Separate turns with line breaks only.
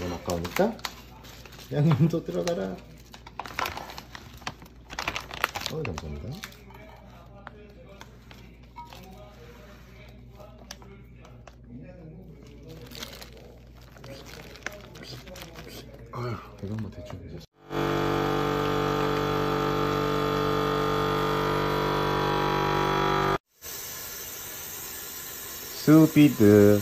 이건 아까우니까 양념도 들어가라. 어 감사합니다. 아휴 이건 뭐 대충 이제 수비드.